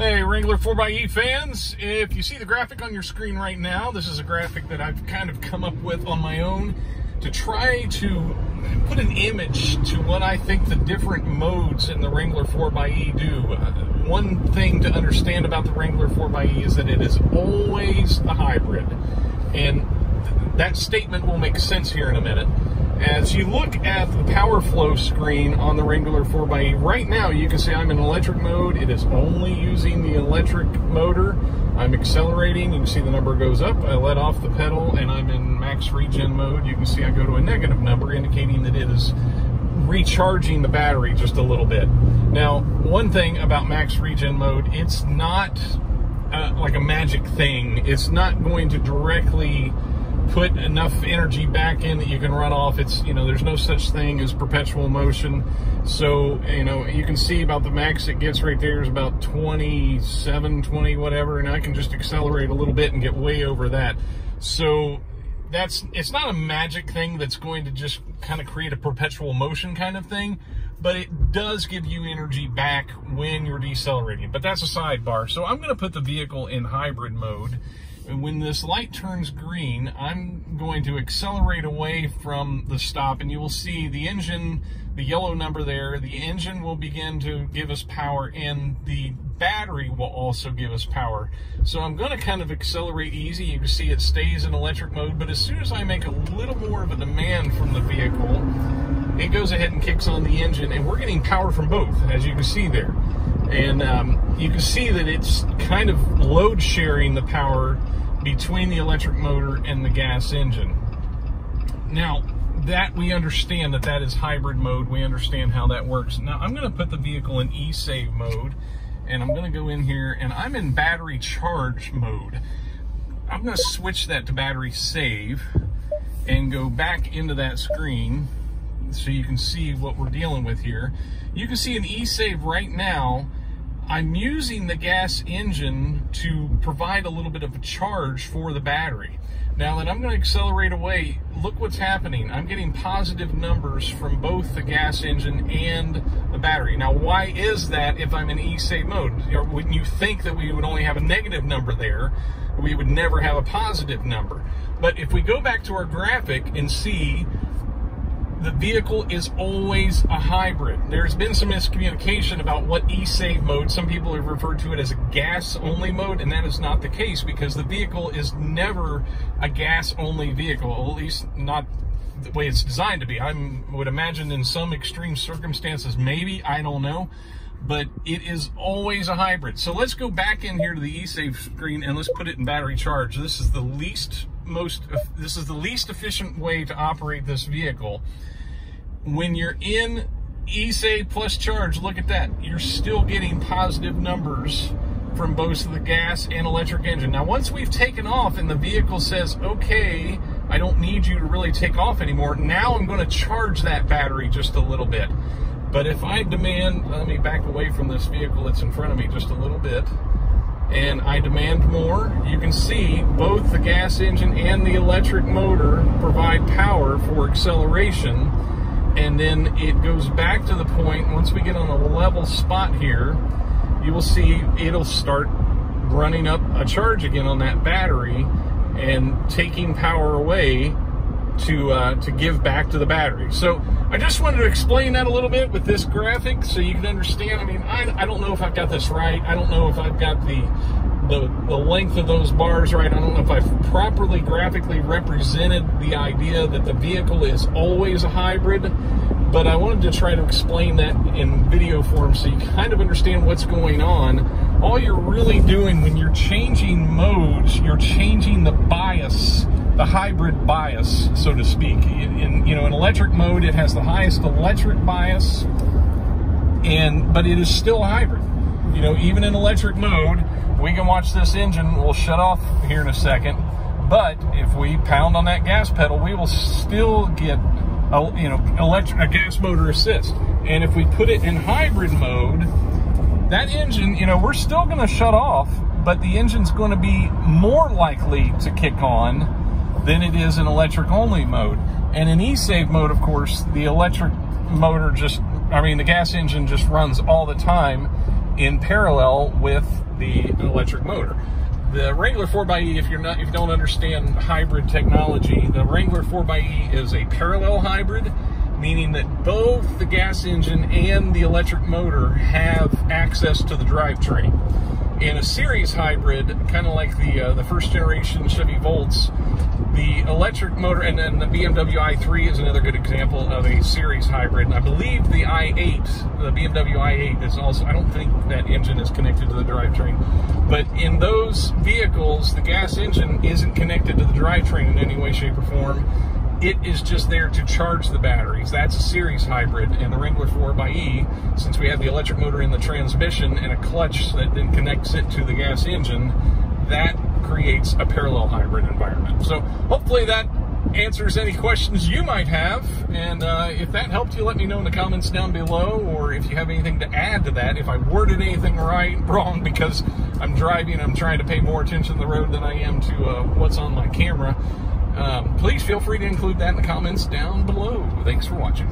Hey, Wrangler 4xE fans, if you see the graphic on your screen right now, this is a graphic that I've kind of come up with on my own to try to put an image to what I think the different modes in the Wrangler 4xE do. Uh, one thing to understand about the Wrangler 4xE is that it is always a hybrid. And that statement will make sense here in a minute. As you look at the power flow screen on the Wrangler 4xE, right now you can see I'm in electric mode. It is only using the electric motor. I'm accelerating. You can see the number goes up. I let off the pedal and I'm in max regen mode. You can see I go to a negative number indicating that it is recharging the battery just a little bit. Now, one thing about max regen mode, it's not uh, like a magic thing. It's not going to directly put enough energy back in that you can run off. It's, you know, there's no such thing as perpetual motion. So, you know, you can see about the max it gets right there is about 27, 20, whatever, and I can just accelerate a little bit and get way over that. So that's, it's not a magic thing that's going to just kind of create a perpetual motion kind of thing, but it does give you energy back when you're decelerating. But that's a sidebar. So I'm going to put the vehicle in hybrid mode when this light turns green, I'm going to accelerate away from the stop and you will see the engine, the yellow number there, the engine will begin to give us power and the battery will also give us power. So I'm going to kind of accelerate easy. You can see it stays in electric mode, but as soon as I make a little more of a demand from the vehicle, it goes ahead and kicks on the engine and we're getting power from both, as you can see there. And um, you can see that it's kind of load sharing the power between the electric motor and the gas engine. Now, that we understand that that is hybrid mode. We understand how that works. Now, I'm going to put the vehicle in e-save mode, and I'm going to go in here, and I'm in battery charge mode. I'm going to switch that to battery save and go back into that screen so you can see what we're dealing with here. You can see an e-save right now I'm using the gas engine to provide a little bit of a charge for the battery. Now that I'm going to accelerate away, look what's happening. I'm getting positive numbers from both the gas engine and the battery. Now, why is that if I'm in e-save mode? Wouldn't you think that we would only have a negative number there? We would never have a positive number. But if we go back to our graphic and see the vehicle is always a hybrid. There's been some miscommunication about what e-save mode, some people have referred to it as a gas only mode, and that is not the case because the vehicle is never a gas only vehicle, at least not the way it's designed to be. I would imagine in some extreme circumstances, maybe, I don't know, but it is always a hybrid. So let's go back in here to the e-save screen and let's put it in battery charge. This is the least most, this is the least efficient way to operate this vehicle when you're in eSave plus charge, look at that. You're still getting positive numbers from both the gas and electric engine. Now, once we've taken off and the vehicle says, okay, I don't need you to really take off anymore, now I'm going to charge that battery just a little bit. But if I demand, let me back away from this vehicle that's in front of me just a little bit, and I demand more, you can see both the gas engine and the electric motor provide power for acceleration and then it goes back to the point once we get on a level spot here you will see it'll start running up a charge again on that battery and taking power away to uh, to give back to the battery. So I just wanted to explain that a little bit with this graphic so you can understand. I mean, I, I don't know if I've got this right. I don't know if I've got the the, the length of those bars right. I don't know if I've properly graphically represented the idea that the vehicle is always a hybrid, but I wanted to try to explain that in video form so you kind of understand what's going on. All you're really doing when you're changing modes, you're changing the bias, the hybrid bias, so to speak. In, you know, in electric mode, it has the highest electric bias, and but it is still hybrid. You know, even in electric mode, we can watch this engine. We'll shut off here in a second. But if we pound on that gas pedal, we will still get a, you know, electric, a gas motor assist. And if we put it in hybrid mode, that engine, you know, we're still going to shut off, but the engine's going to be more likely to kick on than it is in electric only mode. And in e-save mode, of course, the electric motor just, I mean, the gas engine just runs all the time in parallel with the electric motor. The Wrangler 4xE, if you're not, if you don't understand hybrid technology, the Wrangler 4xE is a parallel hybrid, meaning that both the gas engine and the electric motor have access to the drivetrain. In a series hybrid, kind of like the uh, the first generation Chevy Volts, the electric motor, and then the BMW i3 is another good example of a series hybrid. I believe the i8, the BMW i8 is also, I don't think that engine is connected to the drivetrain. But in those vehicles, the gas engine isn't connected to the drivetrain in any way, shape, or form it is just there to charge the batteries. That's a series hybrid, and the Wrangler 4xE, since we have the electric motor in the transmission and a clutch that then connects it to the gas engine, that creates a parallel hybrid environment. So hopefully that answers any questions you might have. And uh, if that helped you, let me know in the comments down below, or if you have anything to add to that. If I worded anything right, wrong, because I'm driving, I'm trying to pay more attention to the road than I am to uh, what's on my camera. Um, please feel free to include that in the comments down below. Thanks for watching.